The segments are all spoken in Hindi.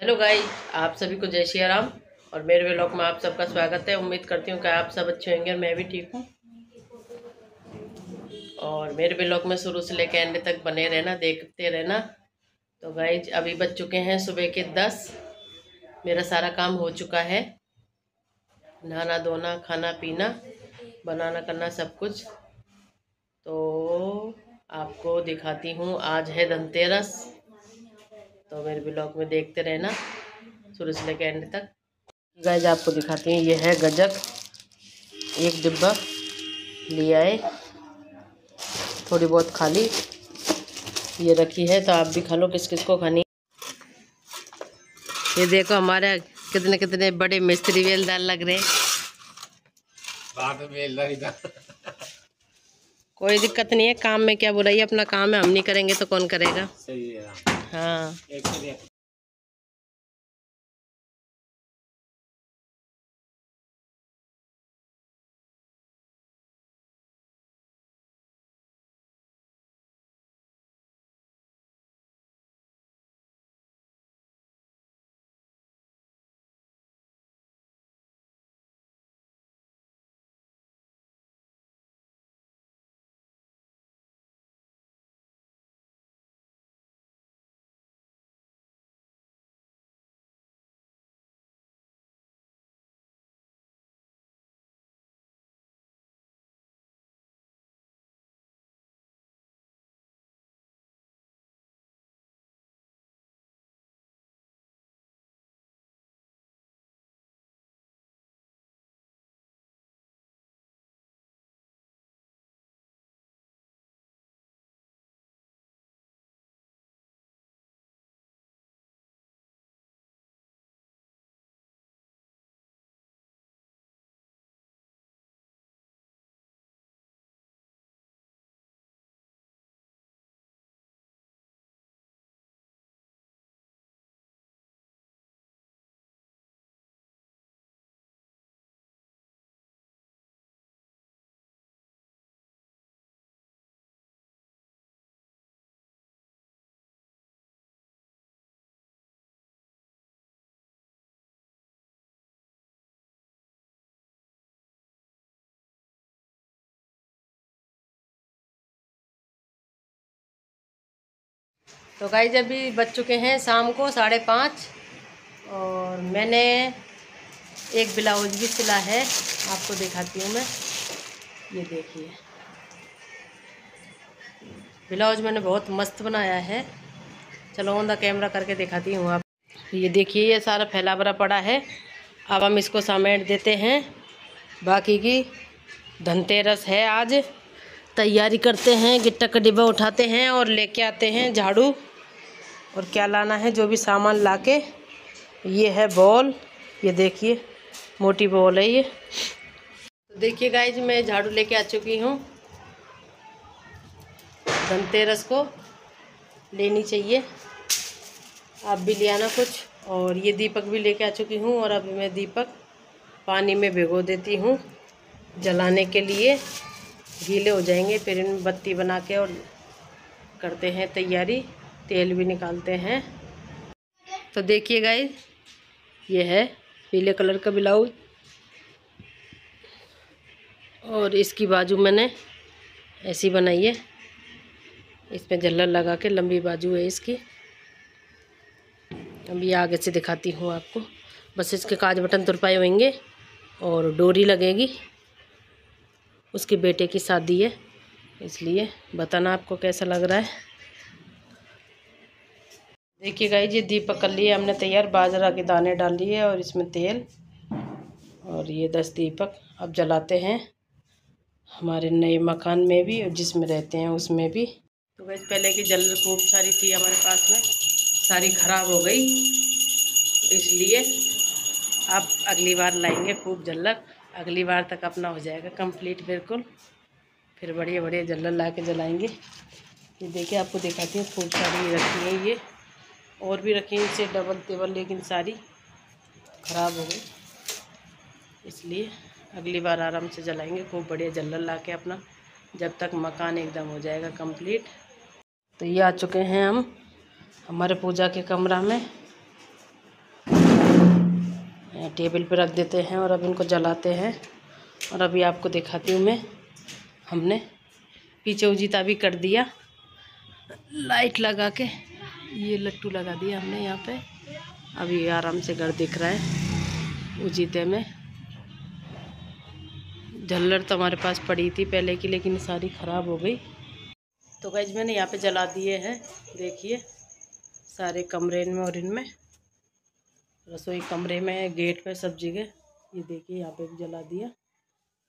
हेलो गाइस, आप सभी को जय श्री राम और मेरे व्लॉग में आप सबका स्वागत है। उम्मीद करती हूँ कि आप सब अच्छे होंगे और मैं भी ठीक हूँ। और मेरे व्लॉग में शुरू से लेकर एंड तक बने रहना, देखते रहना। तो गाइज़ अभी बज चुके हैं सुबह के दस। मेरा सारा काम हो चुका है। नहाना धोना, खाना पीना, बनाना करना सब कुछ। तो आपको दिखाती हूँ, आज है धनतेरस। तो मेरे ब्लॉग में देखते रहना। शुरू से लेकर एंड तक। गाइज़ आपको दिखाती हैं ये है गजक। एक डिब्बा ले आए। थोड़ी बहुत खाली। ये रखी है तो आप भी खा लो। किस किस को खानी ये देखो हमारे कितने कितने बड़े मिस्त्री वेलदार लग रहे हैं। कोई दिक्कत नहीं है काम में क्या बुराई अपना काम है हम नहीं करेंगे तो कौन करेगा? सही है। हाँ तो गाइज़ अभी बज चुके हैं शाम को साढ़े पाँच और मैंने एक ब्लाउज भी सिला है, आपको दिखाती हूँ मैं। ये देखिए। ब्लाउज मैंने बहुत मस्त बनाया है। चलो ऑन द कैमरा करके दिखाती हूँ आप। ये देखिए, ये सारा फैला भरा पड़ा है। अब हम इसको समेट देते हैं। बाकी की धनतेरस है आज। तैयारी करते हैं, गिट्टा का डिब्बा उठाते हैं और लेके आते हैं झाड़ू। और क्या लाना है, जो भी सामान लाके, ये है बॉल। ये देखिए, मोटी बॉल है ये। तो देखिए गाइज़ मैं झाड़ू लेके आ चुकी हूँ। धनतेरस को लेनी चाहिए। आप भी ले आना कुछ। और ये दीपक भी लेके आ चुकी हूँ और अभी मैं दीपक पानी में भिगो देती हूँ जलाने के लिए। गीले हो जाएँगे, फिर इन बत्ती बना के और करते हैं तैयारी। तेल भी निकालते हैं। तो देखिए गाइस ये है पीले कलर का ब्लाउज। और इसकी बाजू मैंने ऐसी बनाई है। इसमें झल्लर लगा के लंबी बाजू है इसकी। अभी आगे से दिखाती हूँ आपको। बस इसके काज बटन तुरपाए होंगे और डोरी लगेगी। उसके बेटे की शादी है, इसलिए बताना आपको कैसा लग रहा है। देखिए गाई जी दीपक कर लिए हमने तैयार बाजरा के दाने डाल लिए और इसमें तेल और ये दस दीपक अब जलाते हैं हमारे नए मकान में भी और जिसमें रहते हैं उसमें भी। तो गई पहले की जल खूब सारी थी हमारे पास में, सारी ख़राब हो गई, इसलिए अब अगली बार लाएँगे खूब जल्लक अगली बार तक अपना हो जाएगा कंप्लीट बिल्कुल। फिर बढ़िया बढ़िया जल्लर ला के जलाएँगे। ये देखिए, आपको दिखाती हूँ खूब सारी रखी है ये। और भी रखी इनसे डबल टेबल लेकिन सारी ख़राब हो गई। इसलिए अगली बार आराम से जलाएँगे, खूब बढ़िया जल्लर ला के अपना, जब तक मकान एकदम हो जाएगा कंप्लीट तो ये आ चुके हैं हम, हमारे पूजा के कमरा में। टेबल पे रख देते हैं और अब इनको जलाते हैं। और अभी आपको दिखाती हूँ मैं। हमने पीछे उजीता भी कर दिया। लाइट लगा के। ये लट्टू लगा दिया हमने यहाँ पे। अभी आराम से घर दिख रहा है उजीते में। झल्लर तो हमारे पास पड़ी थी पहले की, लेकिन सारी ख़राब हो गई। तो गैज मैंने यहाँ पे जला दिए हैं। देखिए, सारे कमरे में और इनमें। रसोई कमरे में, गेट पे सब जगह। ये देखिए, यहाँ पे भी जला दिया।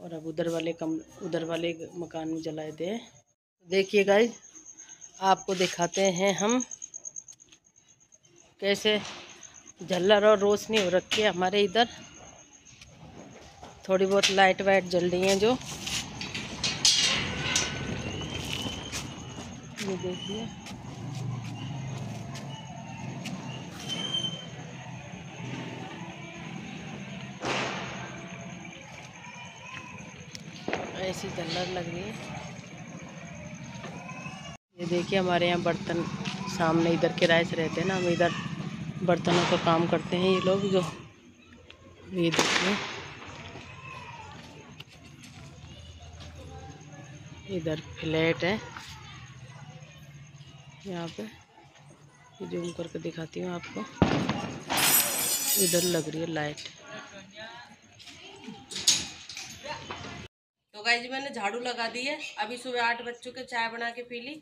और अब उधर वाले कम, उधर वाले मकान में जलाए दे देखिए गाइज़ आपको दिखाते हैं हम कैसे झल्लर और रोशनी हो रखी है हमारे इधर। थोड़ी बहुत लाइट वाइट जल रही हैं जो। ये देखिए। ऐसी लग रही है। ये देखिए हमारे यहाँ बर्तन सामने इधर किराए से रहते हैं ना, हम इधर बर्तनों का काम करते हैं ये लोग जो। ये देखिए। इधर फ्लैट है। यहाँ पे जूम करके दिखाती हूँ आपको। इधर लग रही है लाइट। गाइज़ मैंने झाड़ू लगा दी है। अभी सुबह आठ बज चुके, चाय बना के पी ली।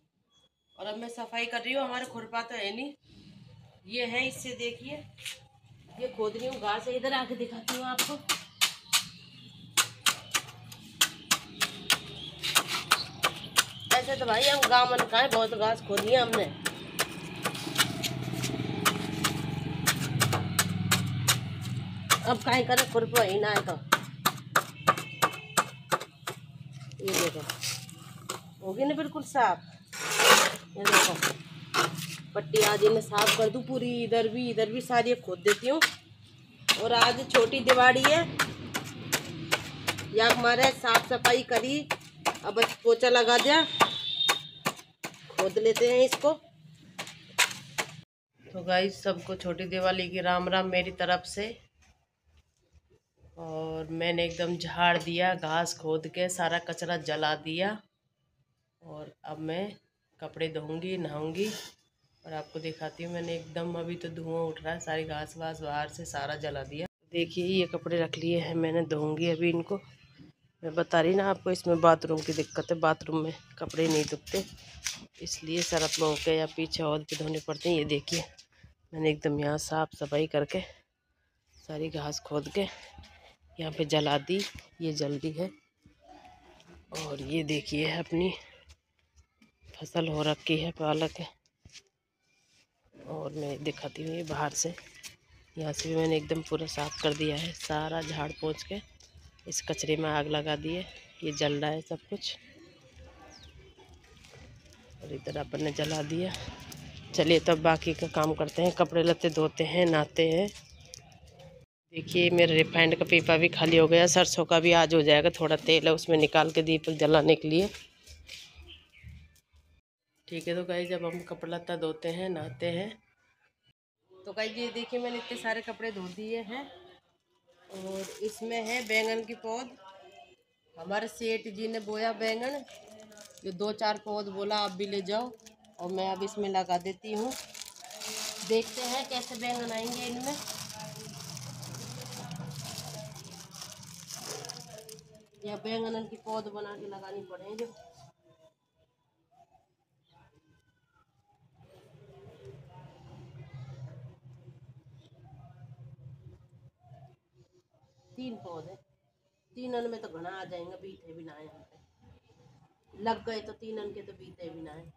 और अब मैं सफ़ाई कर रही हूँ, हमारे खुरपा तो है नहीं। ये है, इससे देखिए। ये खोद रही हूँ, घास इधर आके दिखाती हूँ आपको। ऐसे तो भाई, हम गाँव मन का बहुत घास खोदी है हमने। अब कहीं करे, खुरपा ही ना है तो ये देखो होगी ना बिल्कुल साफ़। ये देखो। पट्टी आज इन्हें साफ़ कर दूँ पूरी, इधर भी इधर भी सारी खोद देती हूँ। और आज छोटी दिवाली है। या हमारे साफ़ सफ़ाई करी। अब पोचा लगा दिया। खोद लेते हैं इसको। तो गाइस सबको छोटी दिवाली की राम राम मेरी तरफ़ से। और मैंने एकदम झाड़ दिया, घास खोद के सारा कचरा जला दिया। और अब मैं कपड़े धोऊँगी, नहाऊँगी और आपको दिखाती हूँ, मैंने एकदम अभी तो धुआँ उठ रहा है, सारी घास वास बाहर से सारा जला दिया। देखिए, ये कपड़े रख लिए हैं, मैंने धोऊँगी अभी इनको। मैं बता रही ना आपको, इसमें बाथरूम की दिक्कत है, बाथरूम में कपड़े नहीं धुकते इसलिए सरफ में होकर या पीछे और भी धोने पड़ते हैं, ये देखिए। मैंने एकदम यहाँ साफ़ सफ़ाई करके सारी घास खोद के यहाँ पे जला दी, ये जल्दी है। और ये देखिए अपनी फ़सल हो रखी है पालक। और मैं दिखाती हूँ ये बाहर से। यहाँ से भी मैंने एकदम पूरा साफ़ कर दिया है। सारा झाड़ पोंछ के इस कचरे में आग लगा दी है। ये जल रहा है सब कुछ। और इधर अपन ने जला दिया। चलिए तब बाकी का काम करते हैं। कपड़े लत्ते धोते हैं, नहाते हैं। देखिए, मेरा रिफाइंड का पीपा भी खाली हो गया। सरसों का भी आज हो जाएगा। थोड़ा तेल है उसमें निकाल के दीपक जलाने के लिए। ठीक है तो गाई जब हम कपड़ा लत्ता धोते हैं, नहाते हैं। तो गाई ये देखिए, मैंने इतने सारे कपड़े धो दिए हैं। और इसमें है बैंगन की पौध। हमारे सेठ जी ने बोया बैंगन। ये दो चार पौध बोला, आप भी ले जाओ। और मैं अब इसमें लगा देती हूँ। देखते हैं कैसे बैंगन आएँगे इनमें। या बैंगन की पौध बना के लगानी पड़ेगी। तीन पौधे तीन में तो घना आ जाएँगे, बीते भी ना यहाँ पे। लग गए तो तीन के तो बीते भी ना है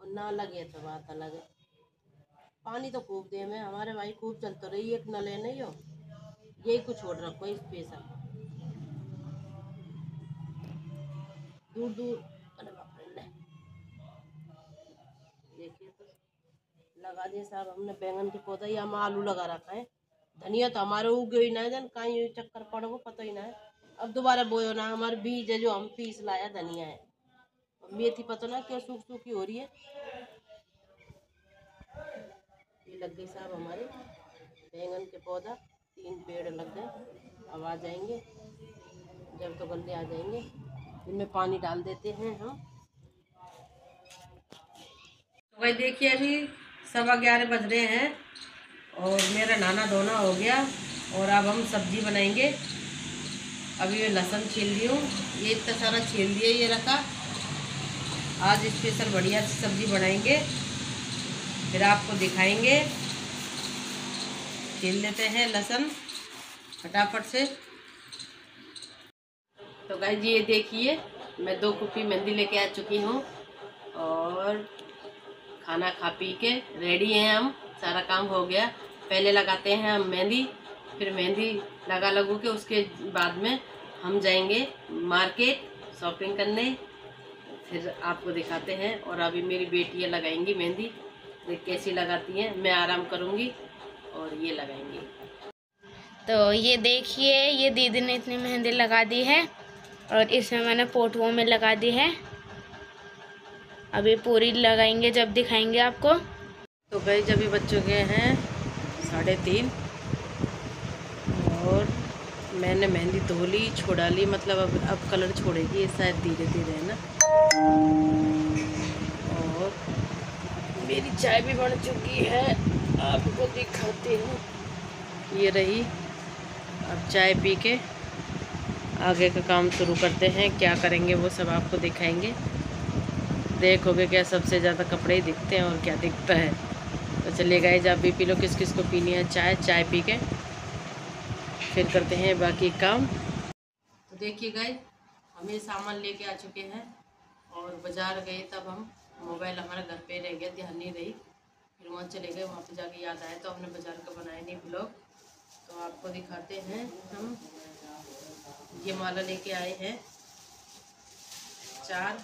और ना लगे तो बात अलग है। पानी तो खूब दे में, हमारे भाई खूब चलते रही एक नले नहीं हो। यही कुछ छोड़ रखो इस पैसा दूर दूर। देखिए तो। लगा दिए साहब, हमने बैंगन के पौधा या हम आलू लगा रखा है। धनिया तो हमारे उगे ही ना जन कहीं चक्कर पड़ पता ही ना। है अब दोबारा बोयो ना, हमारे बीज है जो हम पीस लाया धनिया है। मेथी पता ना क्यों सूख सूखी हो रही है। ये लग गई साहब हमारे। बैंगन के पौधा, तीन पेड़ लग गए। अब आ जाएँगे। जब तो गले आ जाएँगे। इनमें पानी डाल देते हैं हम। तो भाई देखिए अभी सवा ग्यारह बज रहे हैं। और मेरा नाना धोना हो गया और अब हम सब्ज़ी बनाएँगे। अभी मैं लहसुन छील रही हूँ। ये इतना सारा छील दिया ये रखा। आज स्पेशल बढ़िया सी सब्ज़ी बनाएँगे। फिर आपको दिखाएँगे। छील लेते हैं लहसुन फटाफट से। तो गाय जी ये देखिए, मैं दो कुपी मेहंदी लेके आ चुकी हूँ और खाना खा पी के रेडी हैं हम। सारा काम हो गया। पहले लगाते हैं हम मेहंदी, फिर मेहंदी लगा लगू के उसके बाद में हम जाएँगे मार्केट शॉपिंग करने। फिर आपको दिखाते हैं और अभी मेरी बेटियाँ लगाएँगी मेहंदी। देख कैसी लगाती हैं, मैं आराम करूँगी और ये लगाएँगी। तो ये देखिए, ये दीदी ने इतनी मेहंदी लगा दी है और इसमें मैंने पोटुओं में लगा दी है। अभी पूरी लगाएँगे जब दिखाएँगे आपको। तो गई जब भी बच्चों के हैं, साढ़े तीन। और मैंने मेहंदी धो ली, छोड़ा ली मतलब अब अब कलर छोड़ेगी शायद धीरे धीरे है ना। और मेरी चाय भी बन चुकी है, आपको दिखाती हूँ। ये रही, अब चाय पी के आगे का काम शुरू करते हैं, क्या करेंगे वो सब आपको दिखाएँगे। देखोगे क्या सबसे ज़्यादा कपड़े ही दिखते हैं और क्या दिखता है। तो चलिए गए जब भी पी लो किस किस को पीनी है? चाय चाय पी के फिर करते हैं बाकी काम। तो देखिए गए हम ये सामान लेके आ चुके हैं और बाज़ार गए, तब हम मोबाइल हमारे घर पे रह गया, ध्यान नहीं रही। फिर वहाँ चले गए, वहाँ पे जाके याद आया तो हमने बाज़ार का बनाया नहीं ब्लॉग तो आपको दिखाते हैं, हम ये माला लेके आए हैं। चार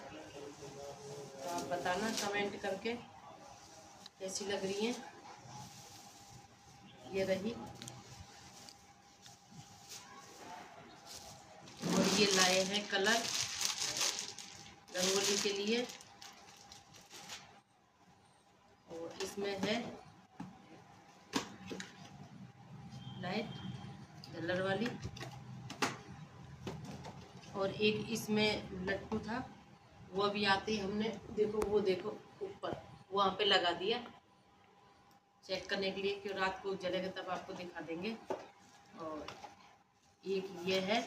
तो आप बताना कमेंट करके। कैसी लग रही है। ये रही। और ये लाए हैं कलर रंगोली के लिए। और इसमें है लाइट, कलर वाली। और एक इसमें लट्टू था, वो अभी आते ही हमने, देखो, वो देखो, ऊपर। वहाँ पे लगा दिया। चेक करने के लिए कि रात को जलेगा तब आपको दिखा देंगे। और एक ये है,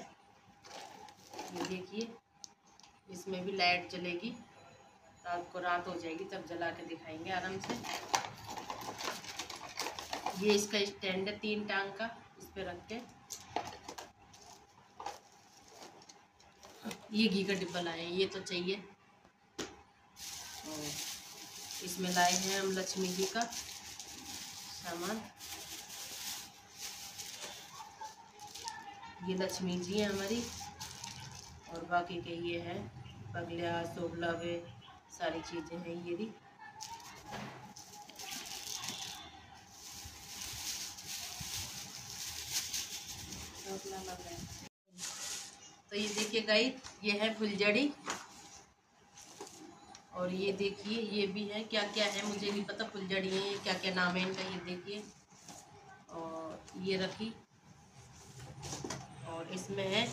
ये देखिए, इसमें भी लाइट जलेगी। रात को रात हो जाएगी, तब जला के दिखाएँगे आराम से। ये इसका स्टैंड है तीन टांग का, इस पर रख के। ये घी का डिब्बा लाए ये तो चाहिए। और इसमें लाए हैं हम लक्ष्मी जी का सामान। ये लक्ष्मी जी हैं हमारी, और बाकी के ये है, बगलिया, सोबला, वे, सारी चीज़ें हैं ये भी। तो ये देखिए गाई ये है फुलझड़ी। और ये देखिए, ये भी है। क्या क्या है, मुझे नहीं पता। फुलझड़ी है क्या क्या नाम है इनका, ये देखिए। और ये रखी। और इसमें है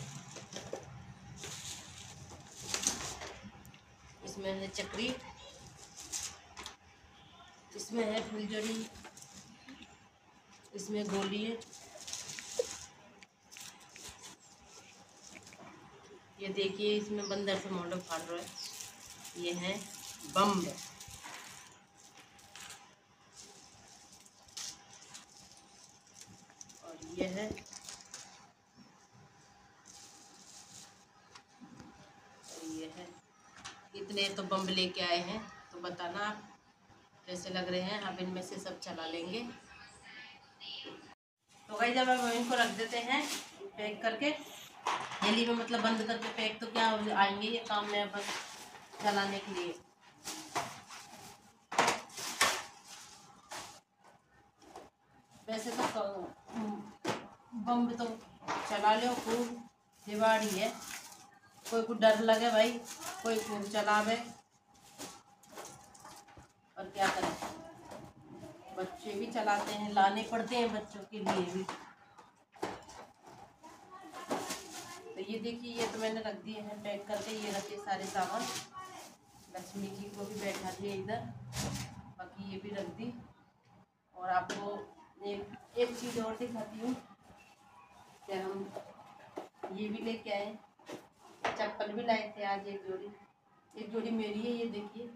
इसमें है चक्री। इसमें है फुलझड़ी। इसमें गोली है। ये देखिए, इसमें बंदर से मॉडल फाड़ रहा है। ये है। बम। और ये है। ये है। इतने तो बम लेके आए हैं तो बताना आप कैसे लग रहे हैं, अब इनमें से सब चला लेंगे। तो भाई जब हम इनको रख देते हैं, पैक करके थैली में मतलब बंद करके पैक तो क्या आएँगे ये काम में बस चलाने के लिए? वैसे तो बम तो चला लो खूब दिवाड़ी है। कोई को डर लगे भाई, कोई खूब चलावे। और क्या करें? बच्चे भी चलाते हैं, लाने पड़ते हैं बच्चों के लिए भी। तो ये देखिए, ये तो मैंने रख दिए हैं, पैक करके ये रखे सारे सामान। लक्ष्मी जी को भी बैठा दिया इधर। बाकी ये भी रख दी। और आपको एक एक चीज़ और दिखाती हूँ। क्या हम ये भी लेके आए, चप्पल भी लाए थे आज एक जोड़ी। एक जोड़ी मेरी है, ये देखिए।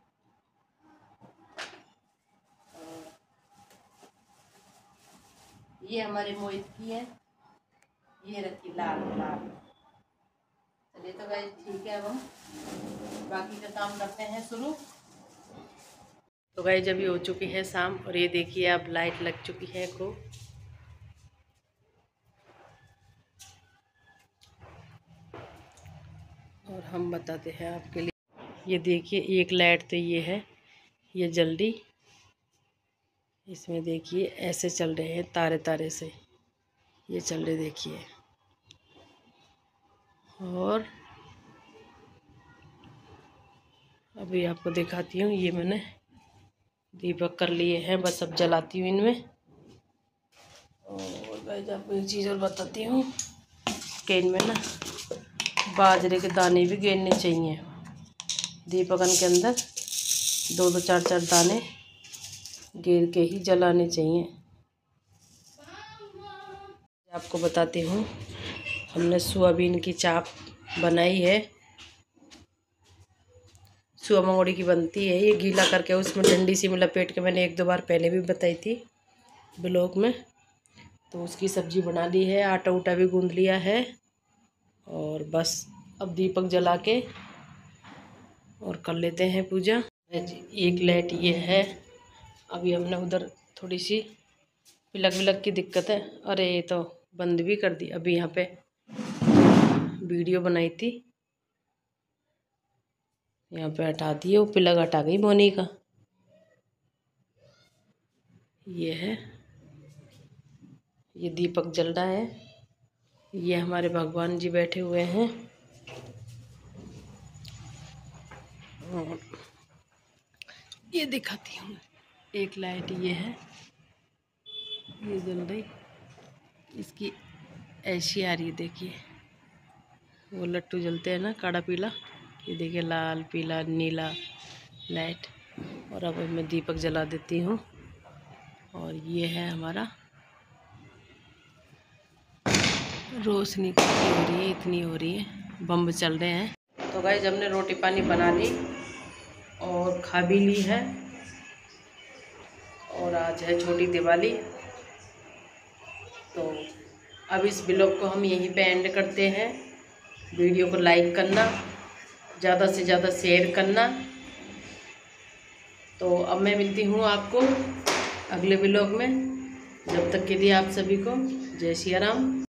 ये हमारे मोहित की है। ये रखी लाल लाल। चलिए तो भाई ठीक है अब हम। बाकी का काम करते हैं शुरू। तो जब ये हो चुकी है शाम और ये देखिए अब लाइट लग चुकी है को। और हम बताते हैं आपके लिए। ये देखिए, एक लाइट तो ये है, ये जल्दी। इसमें देखिए, ऐसे चल रहे हैं तारे तारे से। ये चल रहे, देखिए। और अभी आपको दिखाती हूँ, ये मैंने दीपक कर लिए हैं बस अब जलाती हूँ इनमें। और गाइस आपको एक चीज़ और बताती हूँ। कि इनमें ना बाजरे के दाने भी गिरने चाहिए। दीपकन के अंदर दो दो चार चार दाने गिर के ही जलाने चाहिए। आपको बताती हूँ हमने सोयाबीन की चाप बनाई है। सुआ मंगोड़ी की बनती है। ये गीला करके उसमें डंडी सी में लपेट के मैंने एक दो बार पहले भी बताई थी ब्लॉग में। तो उसकी सब्ज़ी बना ली है, आटा उटा भी गूंद लिया है और बस अब दीपक जला के और कर लेते हैं पूजा। एक लाइट ये है। अभी हमने उधर थोड़ी सी पिलक विलक की दिक्कत है। अरे ये तो बंद भी कर दी। अभी यहाँ पे वीडियो बनाई थी। यहाँ पे हटा दिए वो पिलक हटा गई मोनी का। ये है। ये दीपक जल रहा है। ये हमारे भगवान जी बैठे हुए हैं। और ये दिखाती हूँ एक लाइट ये है। ये जल रही। इसकी ऐसी आ रही है, देखिए। वो लट्टू जलते हैं ना, काढ़ा पीला। ये देखिए लाल, पीला, नीला लाइट। और अब मैं दीपक जला देती हूँ। और ये है हमारा रोशनी कितनी हो रही है इतनी हो रही है। बम चल रहे हैं। तो भाई जब ने रोटी पानी बना ली और खा भी ली है। और आज है छोटी दिवाली। तो अब इस ब्लॉग को हम यहीं पे एंड करते हैं। वीडियो को लाइक करना। ज़्यादा से ज़्यादा शेयर करना। तो अब मैं मिलती हूँ आपको अगले ब्लॉग में। जब तक के लिए आप सभी को जय सिया राम।